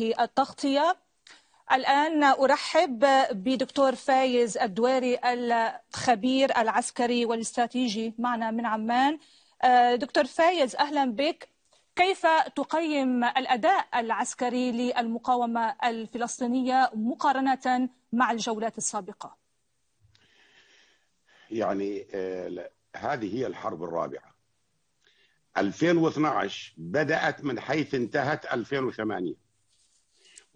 التغطية. الآن أرحب بدكتور فايز الدويري الخبير العسكري والاستراتيجي معنا من عمان. دكتور فايز أهلا بك. كيف تقيم الأداء العسكري للمقاومة الفلسطينية مقارنة مع الجولات السابقة؟ يعني آه هذه هي الحرب الرابعة. 2012 بدأت من حيث انتهت 2008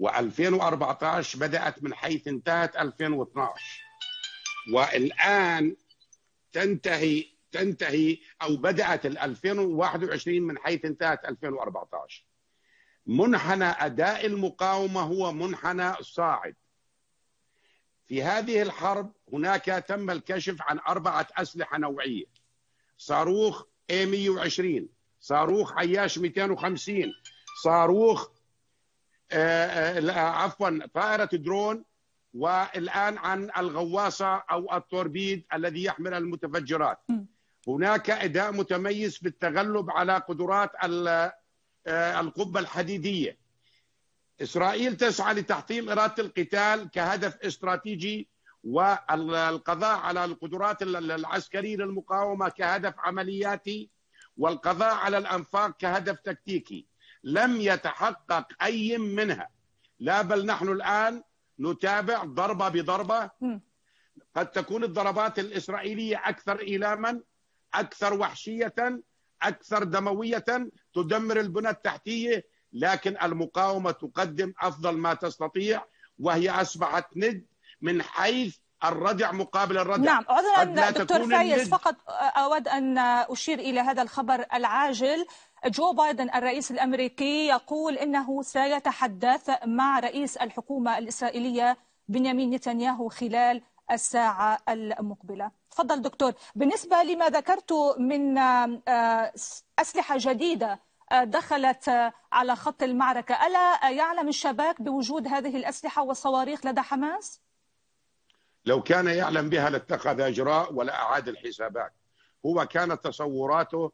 و2014 بدأت من حيث انتهت 2012 والآن تنتهي تنتهي أو بدأت ال 2021 من حيث انتهت 2014 منحنى أداء المقاومة هو منحنى صاعد في هذه الحرب هناك تم الكشف عن أربعة أسلحة نوعية. صاروخ A120 صاروخ عياش 250 صاروخ عفوا طائرة درون والآن عن الغواصة أو التوربيد الذي يحمل المتفجرات. هناك أداء متميز في التغلب على قدرات القبة الحديدية. إسرائيل تسعى لتحطيم إرادة القتال كهدف استراتيجي والقضاء على القدرات العسكرية للمقاومة كهدف عملياتي والقضاء على الأنفاق كهدف تكتيكي. لم يتحقق أي منها. لا بل نحن الآن نتابع ضربة بضربة. قد تكون الضربات الإسرائيلية أكثر إيلاما أكثر وحشية أكثر دموية تدمر البنى التحتية لكن المقاومة تقدم أفضل ما تستطيع وهي أصبحت ند من حيث الردع مقابل الردع. نعم عذرا دكتور فايز فقط أود أن أشير إلى هذا الخبر العاجل. جو بايدن الرئيس الأمريكي يقول إنه سيتحدث مع رئيس الحكومة الإسرائيلية بنيامين نتنياهو خلال الساعة المقبلة. تفضل دكتور. بالنسبة لما ذكرت من أسلحة جديدة دخلت على خط المعركة ألا يعلم الشباك بوجود هذه الأسلحة والصواريخ لدى حماس؟ لو كان يعلم بها لاتخذ إجراء ولا أعاد الحسابات. هو كانت تصوراته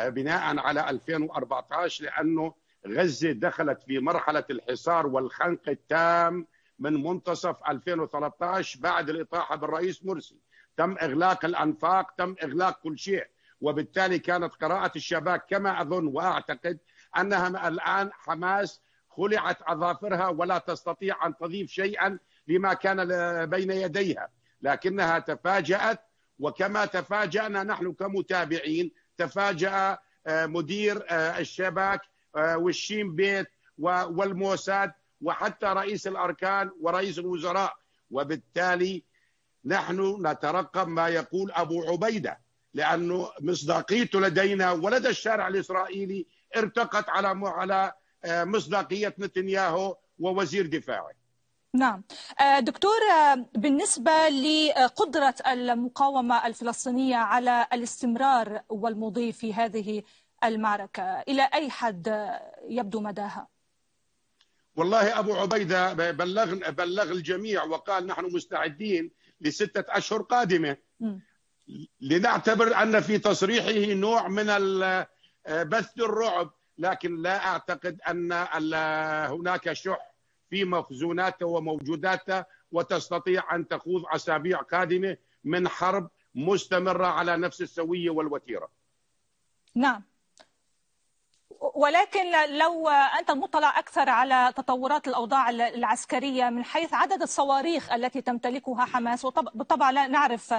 بناء على 2014 لأنه غزة دخلت في مرحلة الحصار والخنق التام من منتصف 2013 بعد الإطاحة بالرئيس مرسي. تم إغلاق الأنفاق تم إغلاق كل شيء. وبالتالي كانت قراءة الشباك كما أظن وأعتقد أنها الآن حماس خلعت أظافرها ولا تستطيع أن تضيف شيئا لما كان بين يديها لكنها تفاجأت وكما تفاجأنا نحن كمتابعين تفاجأ مدير الشباك والشين بيت والموساد وحتى رئيس الأركان ورئيس الوزراء. وبالتالي نحن نترقب ما يقول أبو عبيدة لأنه مصداقيته لدينا ولدى الشارع الإسرائيلي ارتقت على على مصداقية نتنياهو ووزير دفاعه. نعم دكتور بالنسبة لقدرة المقاومة الفلسطينية على الاستمرار والمضي في هذه المعركة إلى أي حد يبدو مداها؟ والله أبو عبيدة بلغ, بلغ الجميع وقال نحن مستعدين لستة أشهر قادمة م. لنعتبر أن في تصريحه نوع من بث الرعب لكن لا أعتقد أن هناك شح في مخزوناته وموجوداته وتستطيع أن تخوض أسابيع قادمة من حرب مستمرة على نفس السوية والوتيرة. نعم. ولكن لو أنت مطلع أكثر على تطورات الأوضاع العسكرية من حيث عدد الصواريخ التي تمتلكها حماس وبالطبع لا نعرف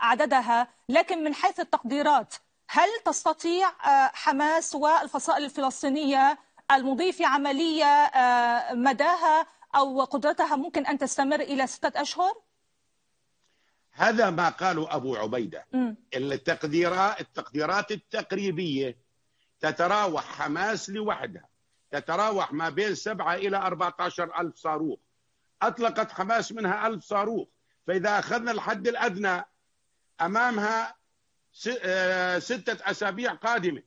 عددها لكن من حيث التقديرات هل تستطيع حماس والفصائل الفلسطينية المضي في عملية مداها أو قدرتها ممكن أن تستمر إلى ستة أشهر؟ هذا ما قاله أبو عبيدة. التقديرات التقديرات التقريبية تتراوح حماس لوحدها. تتراوح ما بين سبعة إلى 14 ألف صاروخ. أطلقت حماس منها ألف صاروخ. فإذا أخذنا الحد الأدنى أمامها ستة أسابيع قادمة.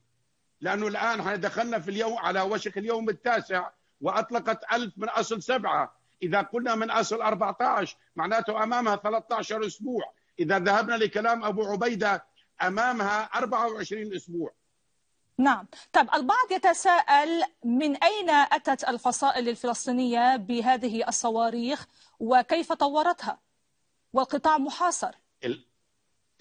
لأنه الآن إحنا دخلنا في اليوم على وشك اليوم التاسع وأطلقت ألف من أصل سبعة. إذا قلنا من أصل 14 معناته أمامها 13 أسبوع. إذا ذهبنا لكلام أبو عبيدة أمامها 24 أسبوع. نعم. طيب البعض يتساءل من أين أتت الفصائل الفلسطينية بهذه الصواريخ وكيف طورتها؟ والقطاع محاصر.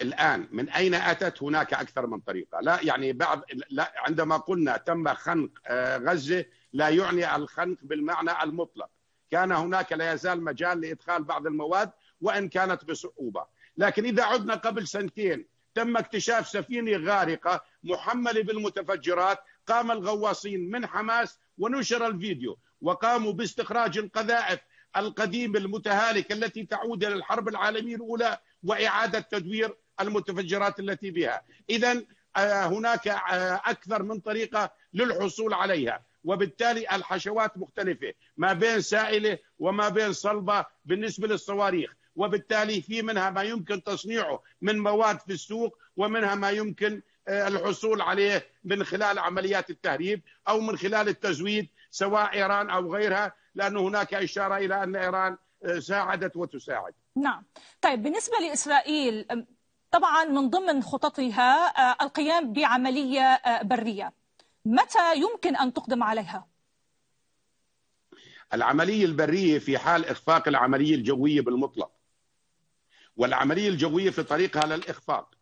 الآن من أين أتت هناك أكثر من طريقة؟ لا يعني بعض لا عندما قلنا تم خنق آه، غزة لا يعني الخنق بالمعنى المطلق. كان هناك لا يزال مجال لإدخال بعض المواد وإن كانت بصعوبة. لكن إذا عدنا قبل سنتين تم اكتشاف سفينة غارقة محملة بالمتفجرات قام الغواصين من حماس ونشر الفيديو وقاموا باستخراج القذائف القديمة المتهالكة التي تعود إلى الحرب العالمية الأولى وإعادة تدوير المتفجرات التي بها إذا آه، هناك آه، أكثر من طريقة للحصول عليها وبالتالي الحشوات مختلفة ما بين سائلة وما بين صلبة بالنسبة للصواريخ وبالتالي في منها ما يمكن تصنيعه من مواد في السوق ومنها ما يمكن آه، الحصول عليه من خلال عمليات التهريب أو من خلال التزويد سواء إيران أو غيرها لأنه هناك إشارة إلى أن إيران ساعدت وتساعد. نعم. طيب بالنسبة لإسرائيل طبعا من ضمن خططها آه، القيام بعملية برية. متى يمكن أن تقدم عليها؟ العملية البرية في حال إخفاق العملية الجوية بالمطلق. والعملية الجوية في طريقها للإخفاق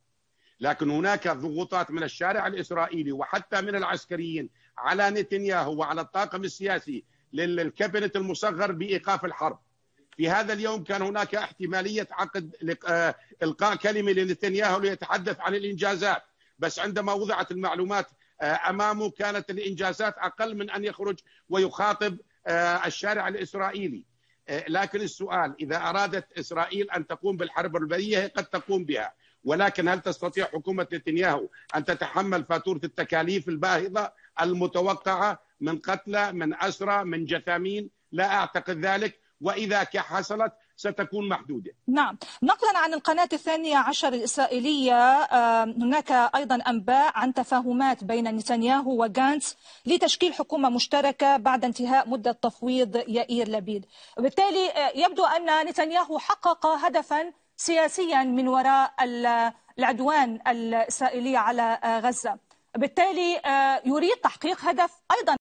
لكن هناك ضغوطات من الشارع الإسرائيلي وحتى من العسكريين على نتنياهو وعلى الطاقم السياسي للكابينت المصغر بإيقاف الحرب في هذا اليوم كان هناك احتمالية عقد آه، إلقاء كلمة لنتنياهو ليتحدث عن الإنجازات. بس عندما وضعت المعلومات آه، أمامه كانت الإنجازات أقل من أن يخرج ويخاطب آه، الشارع الإسرائيلي. آه، لكن السؤال إذا أرادت إسرائيل أن تقوم بالحرب البرية قد تقوم بها. ولكن هل تستطيع حكومة نتنياهو أن تتحمل فاتورة التكاليف الباهظة المتوقعة من قتلى من أسرى من جثامين؟ لا أعتقد ذلك. وإذا حصلت ستكون محدودة. نعم. نقلا عن القناة الثانية عشر الإسرائيلية هناك أيضا أنباء عن تفاهمات بين نتنياهو وغانتس لتشكيل حكومة مشتركة بعد انتهاء مدة تفويض يائير لبيد. وبالتالي آه، يبدو أن نتنياهو حقق هدفا سياسيا من وراء العدوان الإسرائيلي على آه، غزة. بالتالي آه، يريد تحقيق هدف أيضا